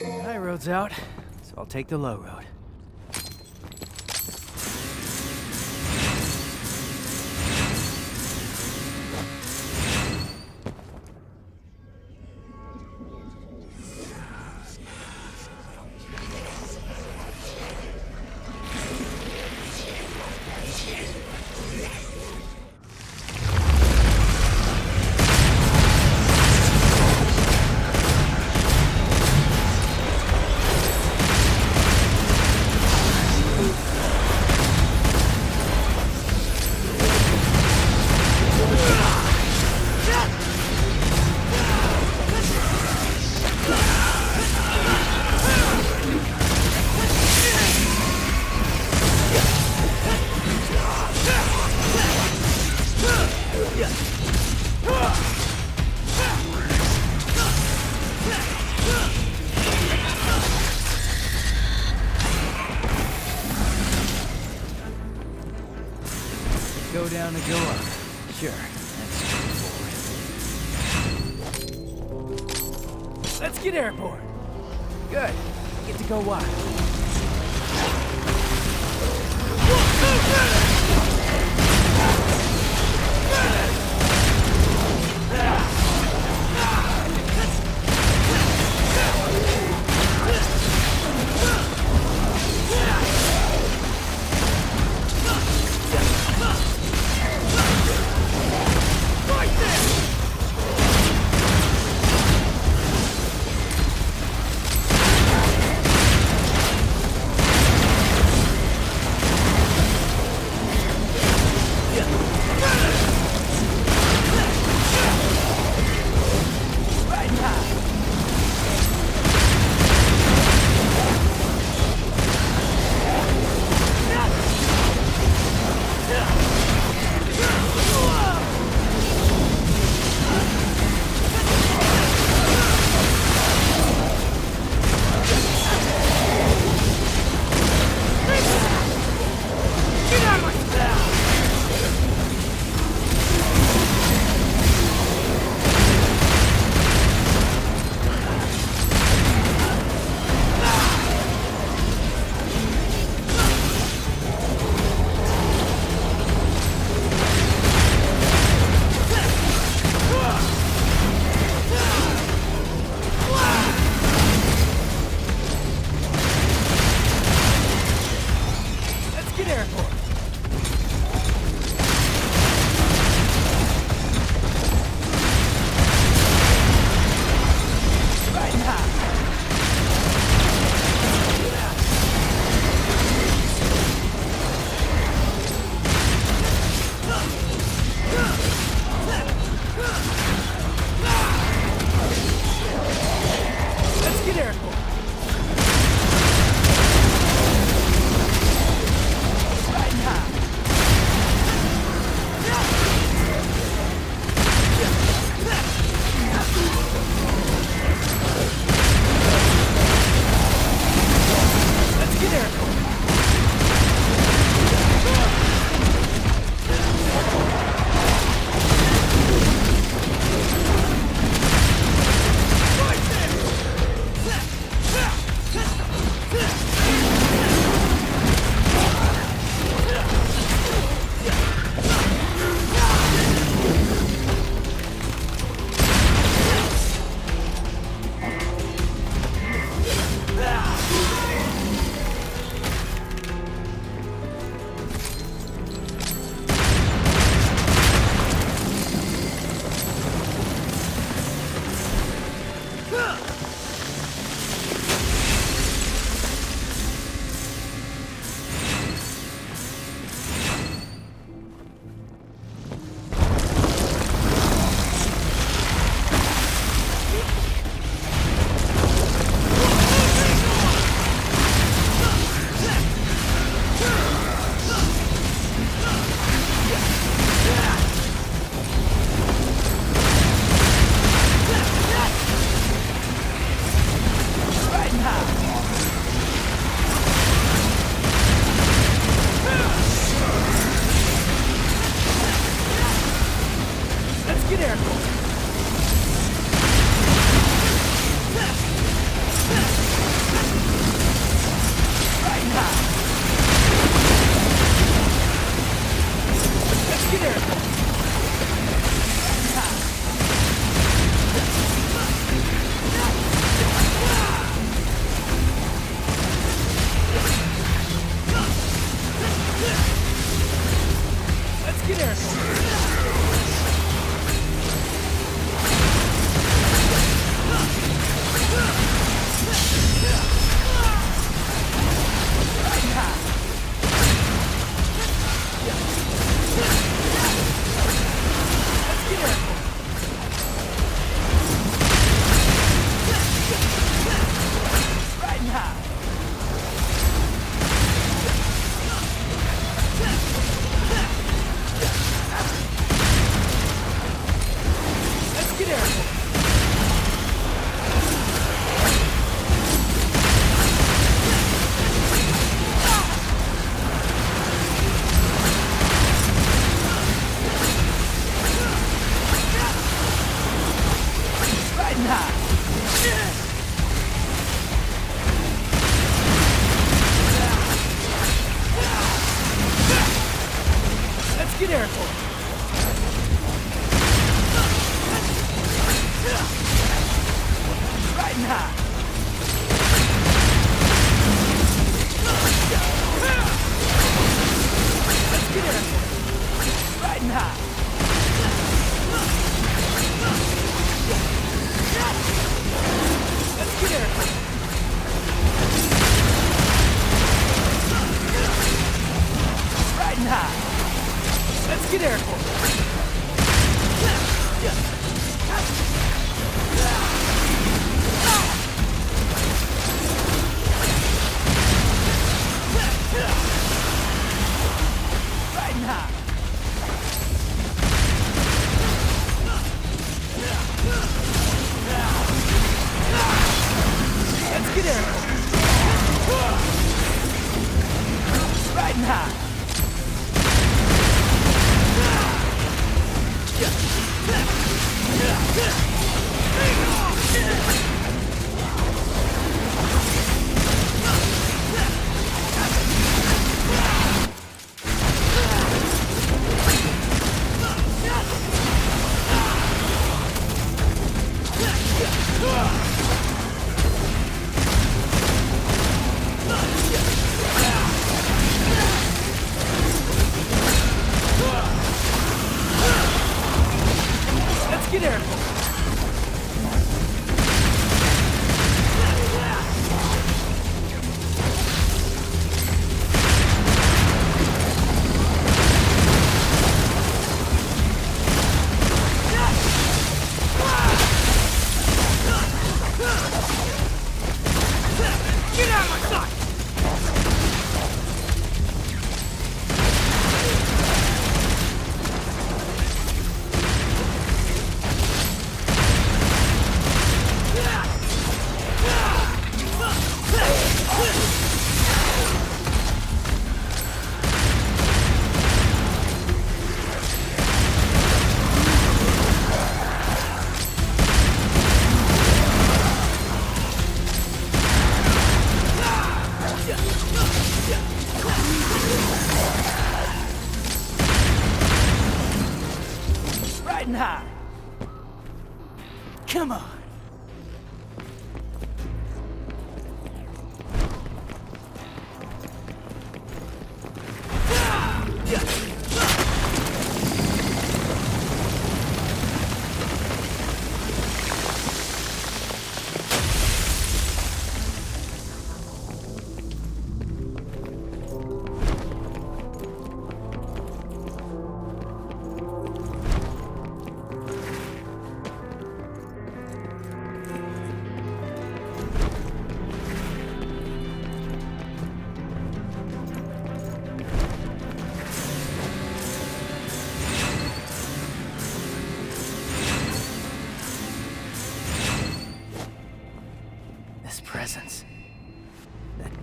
High road's out, so I'll take the low road.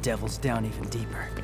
Devil's down even deeper.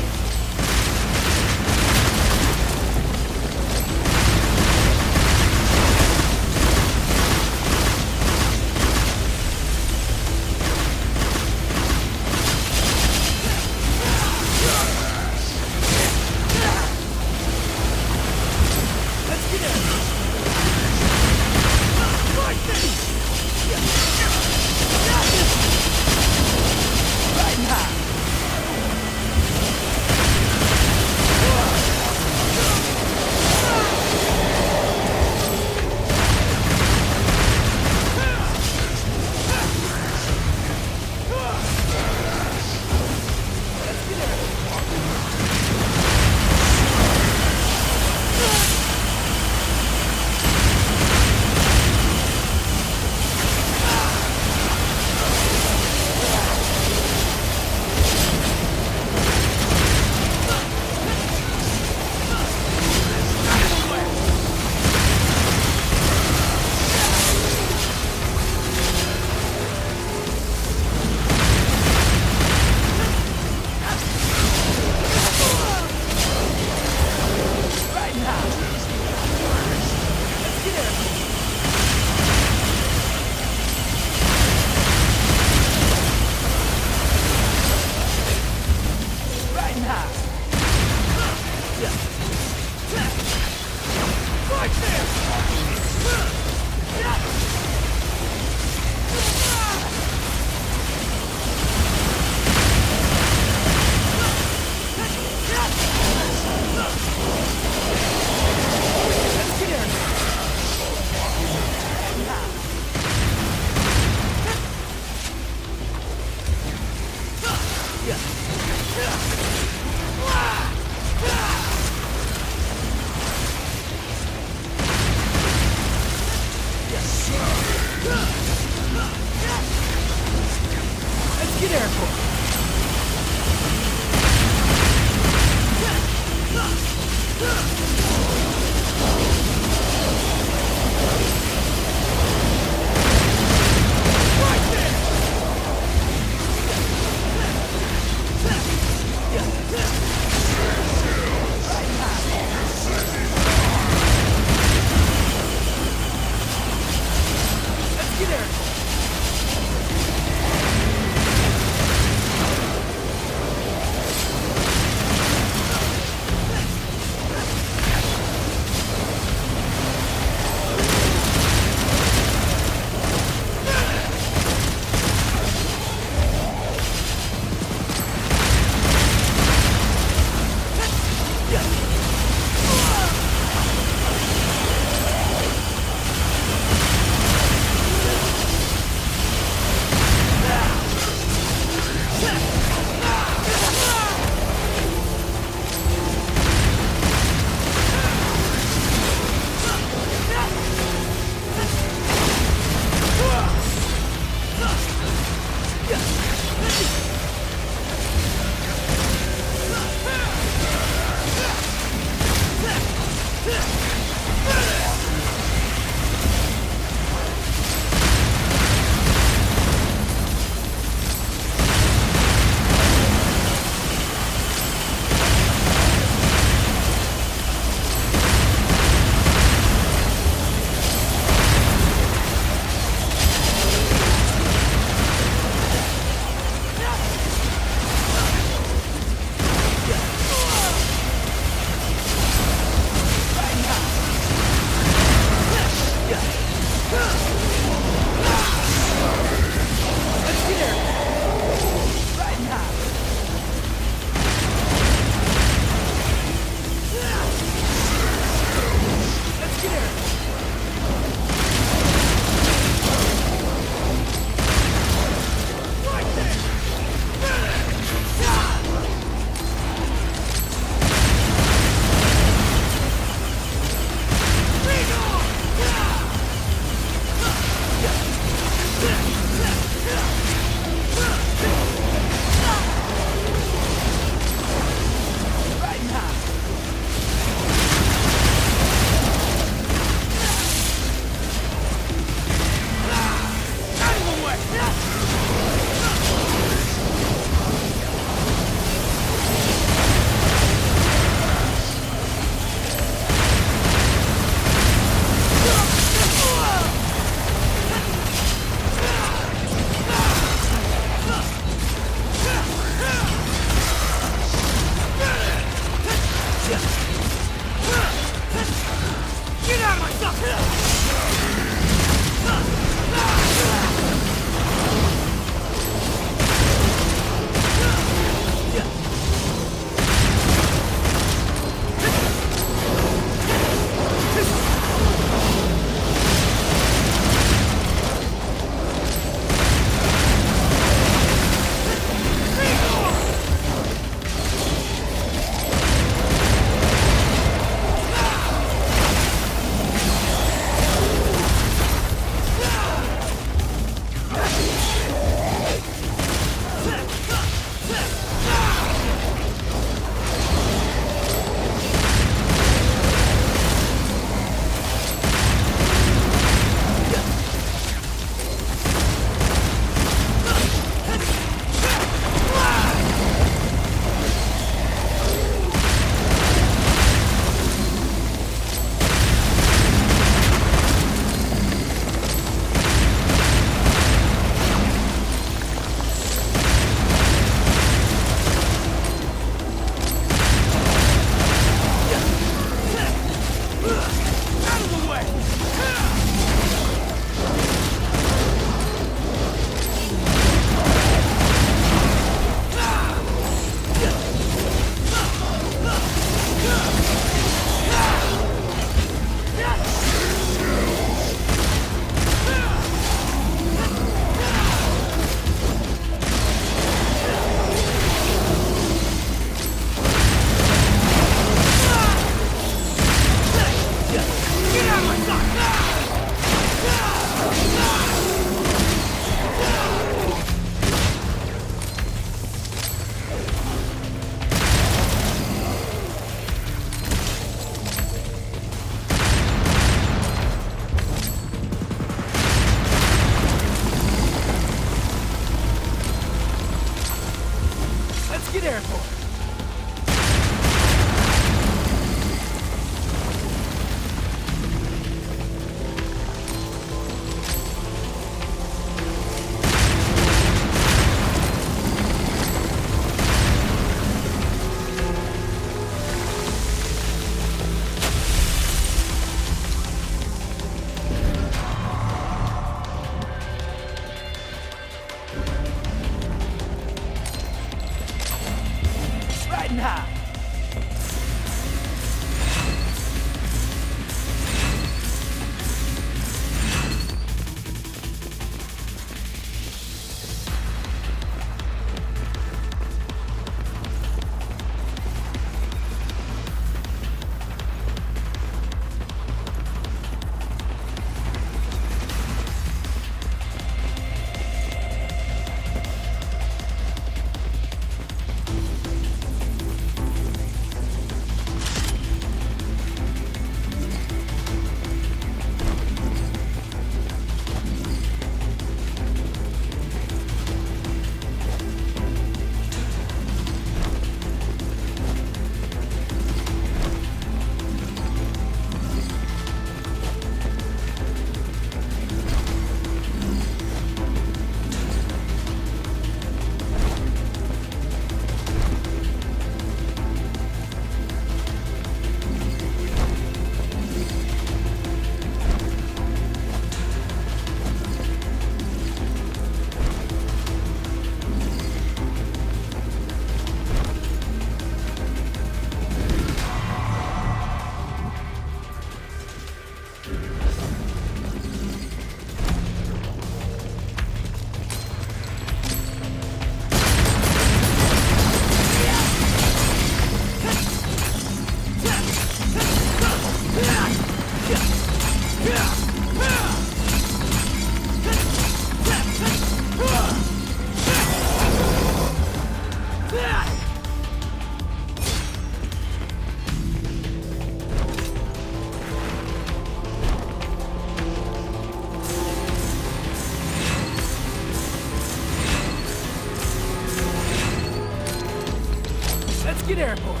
Airport.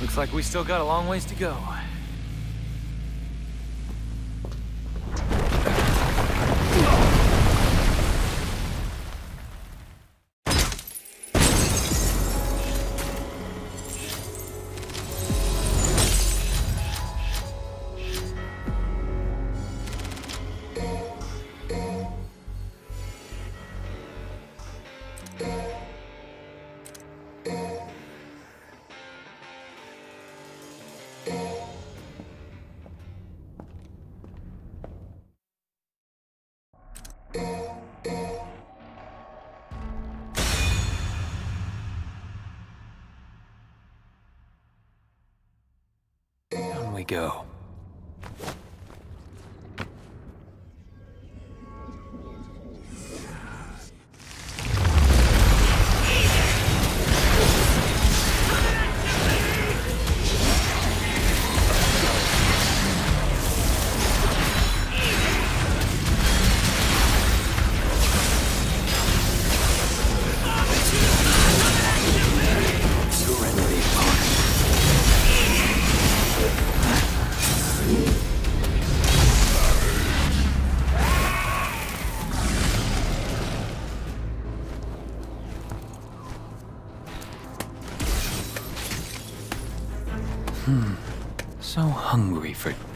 Looks like we still got a long ways to go.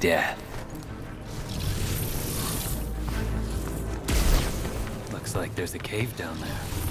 Death. Looks like there's a cave down there.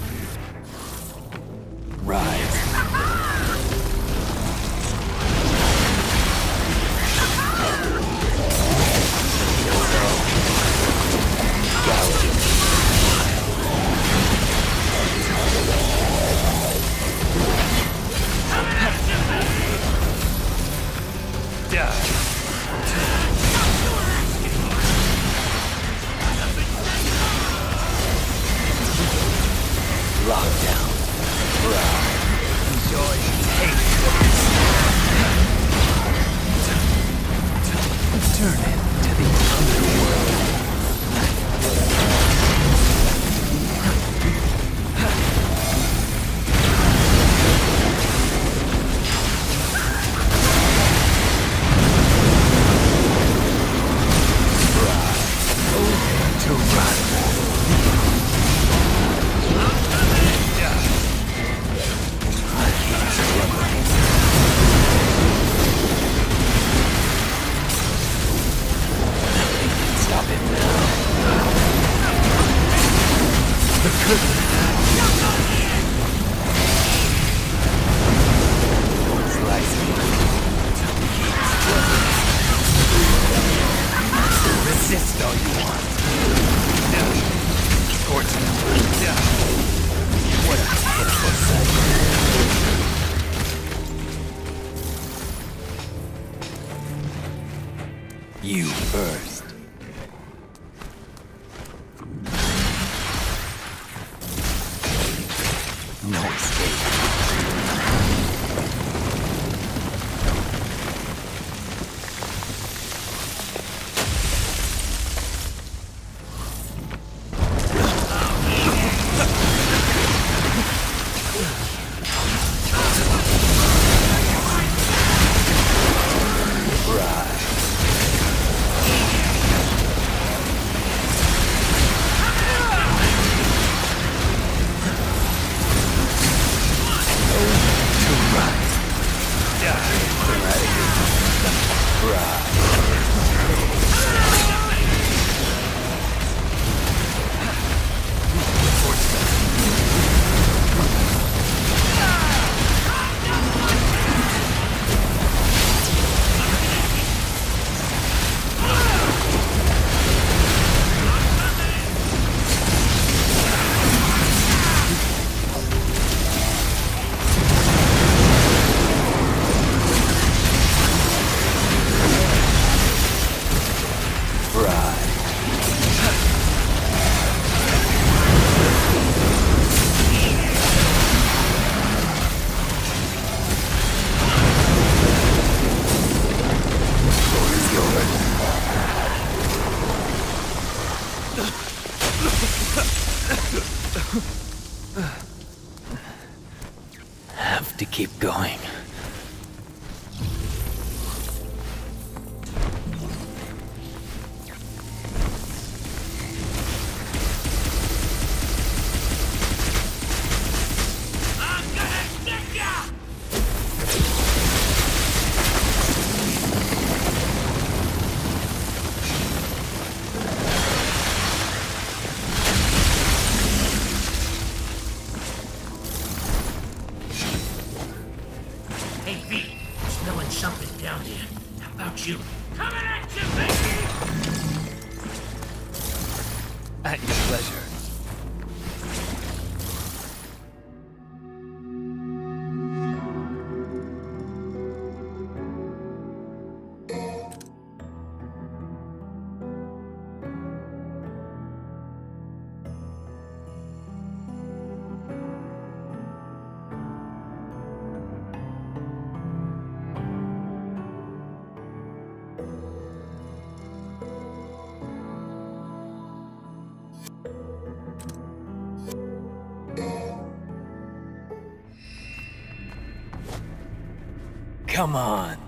Come on.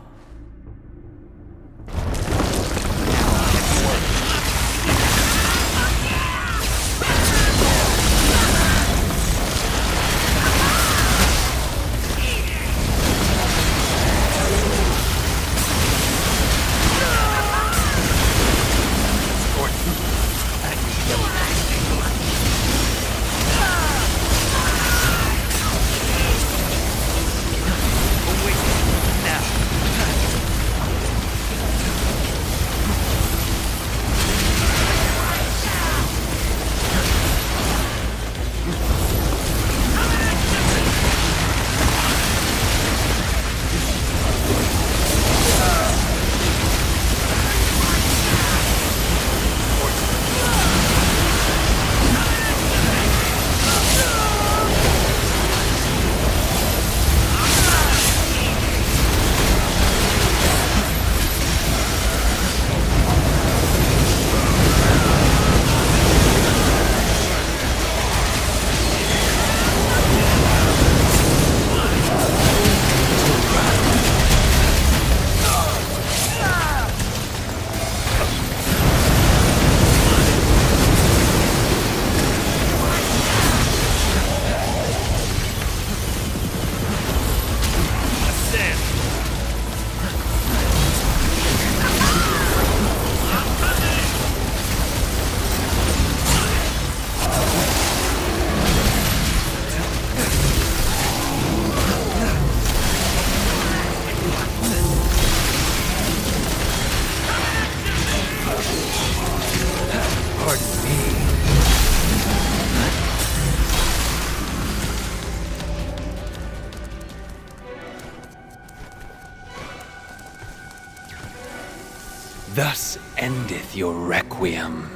Requiem.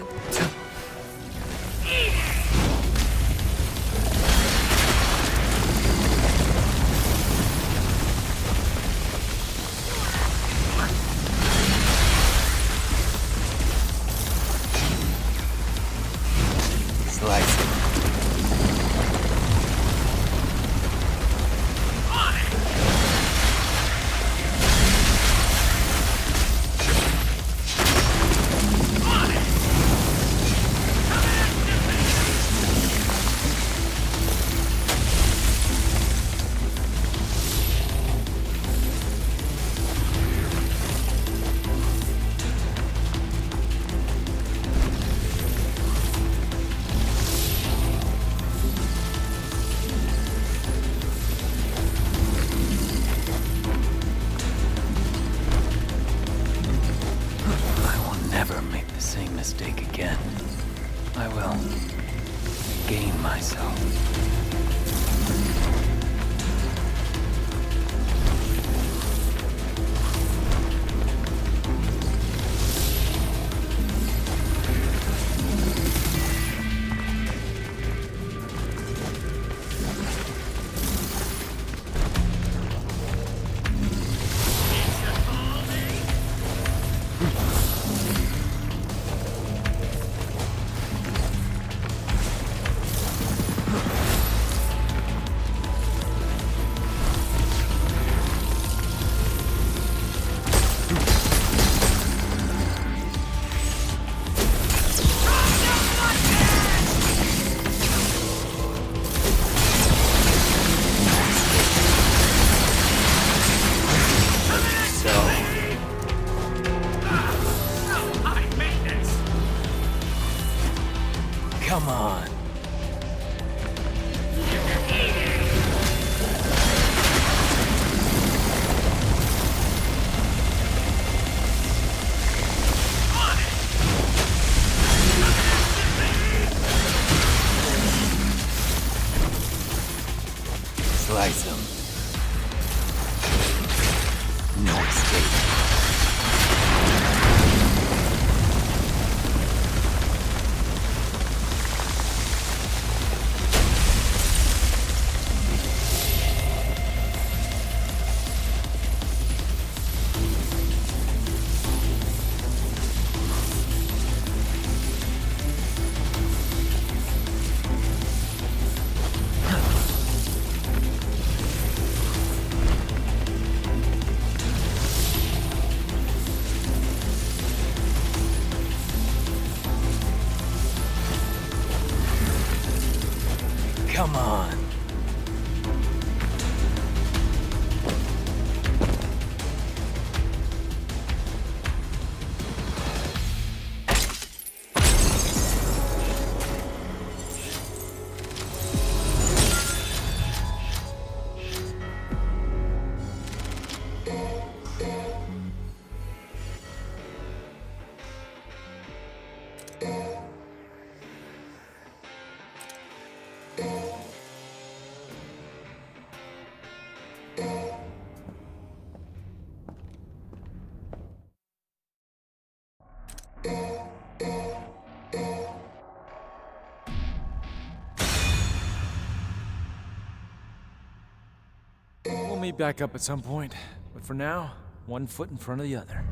We'll meet back up at some point, but for now, one foot in front of the other.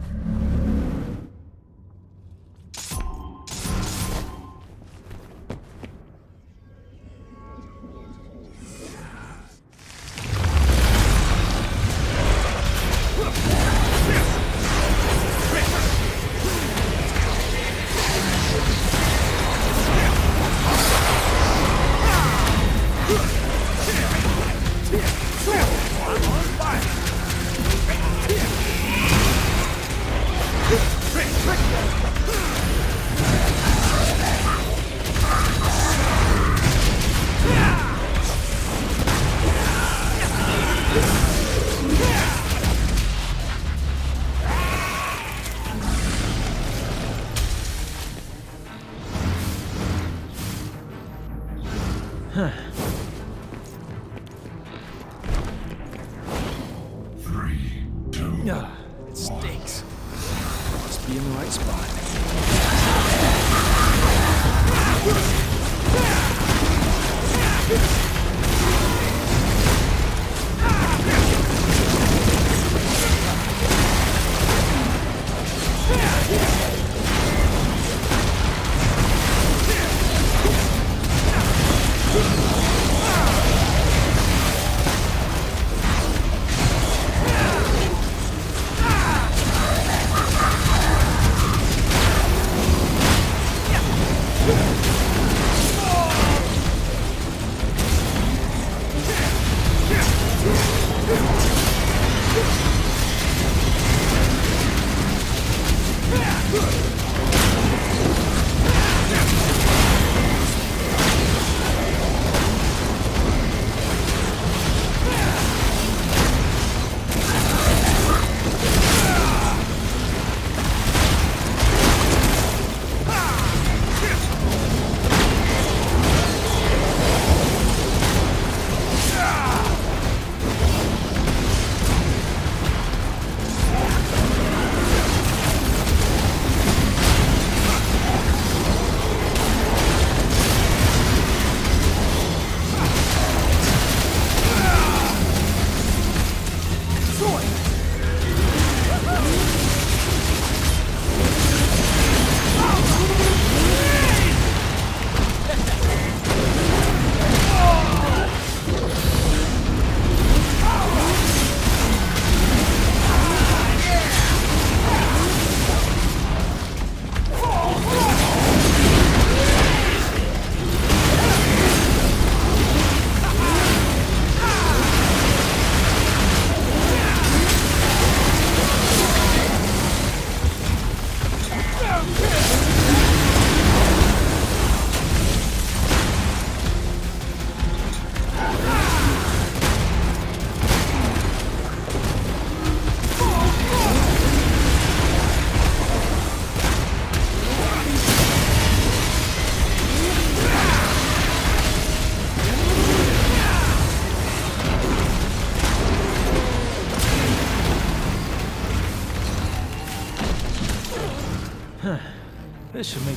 It stinks. Must be in the right spot.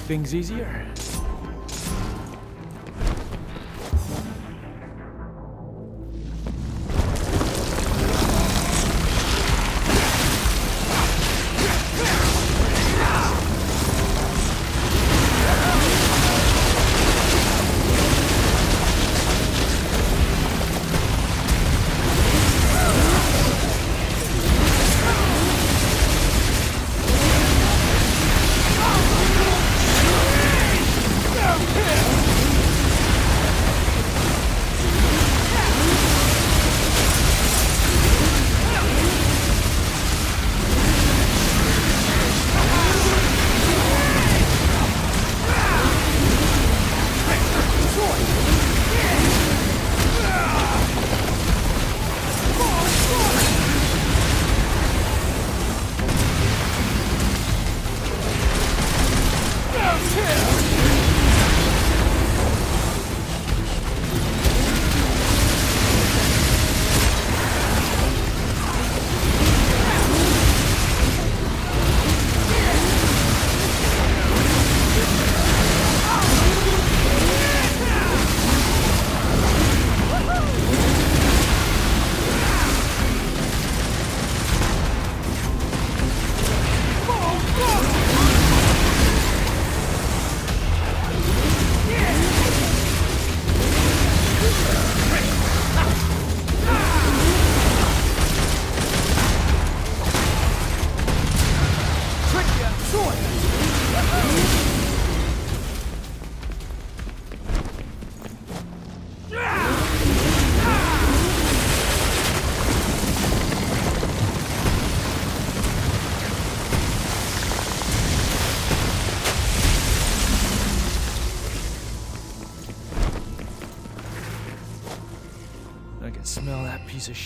Things easier.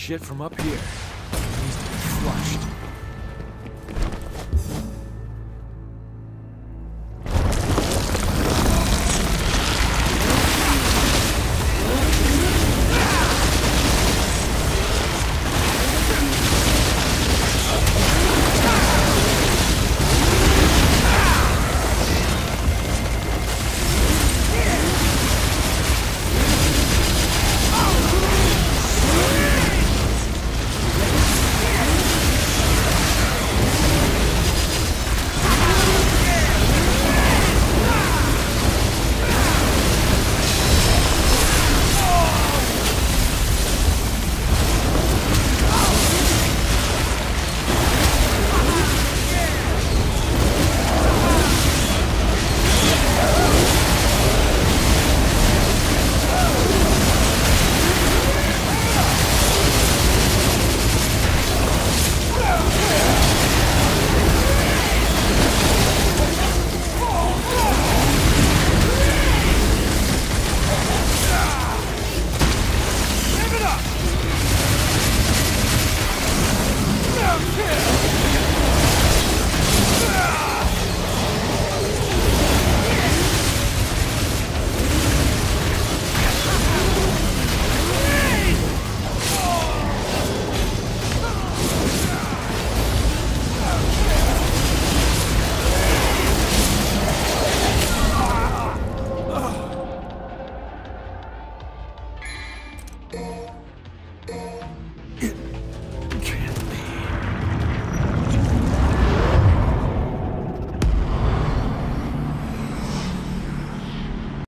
Shit from up here.